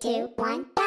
two, one.